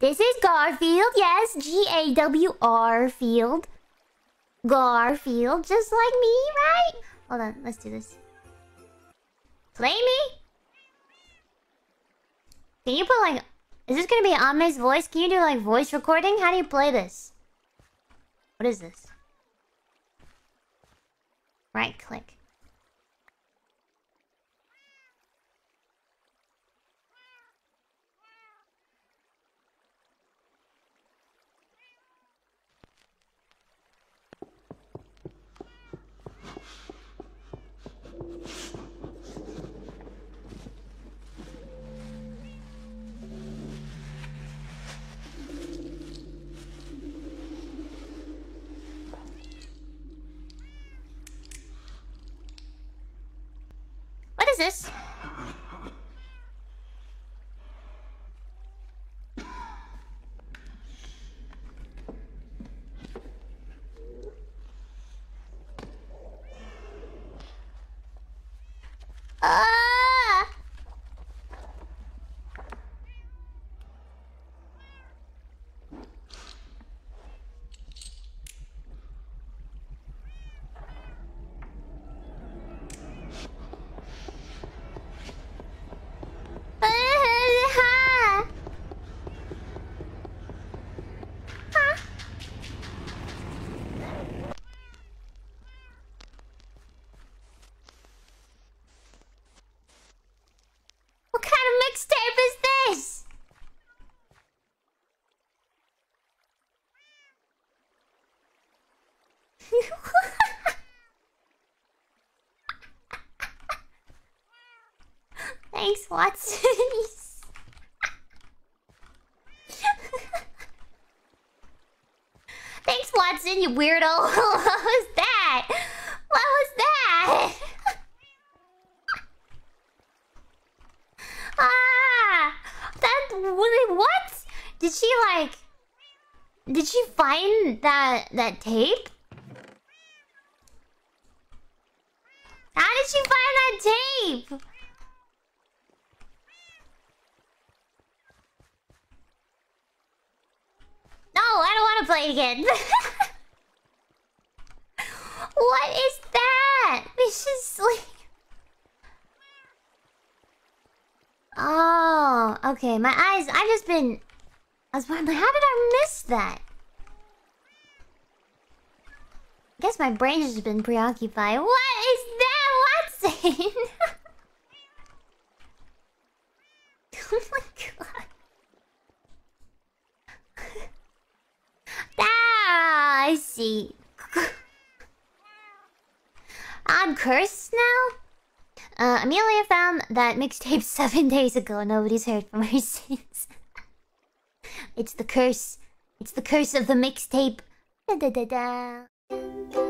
This is Garfield, yes, G-A-W-R Field. Garfield, just like me, right? Hold on, let's do this. Play me? Can you put like... Is this gonna be Ame's voice? Can you do like voice recording? How do you play this? What is this? Right click. What is this? Ah! Ah! Ah! What kind of mixtape is this? Thanks, Watson. Thanks, Watson, you weirdo. what was that? What was that? ah! That... Wait, what? Did she, like... Did she find that... that tape? How did she find that tape? No, I don't want to play again. what is that? Viciously. Oh, okay. My eyes. I've just been. I was wondering, how did I miss that? I guess my brain has been preoccupied. What is that, Watson? oh my god. Ah, I see. I'm cursed now? Uh, Amelia found that mixtape seven days ago. Nobody's heard from her since. it's the curse. It's the curse of the mixtape. Da da da da.